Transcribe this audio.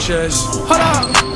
Cheers. Hold up.